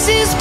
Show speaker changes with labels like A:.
A: this is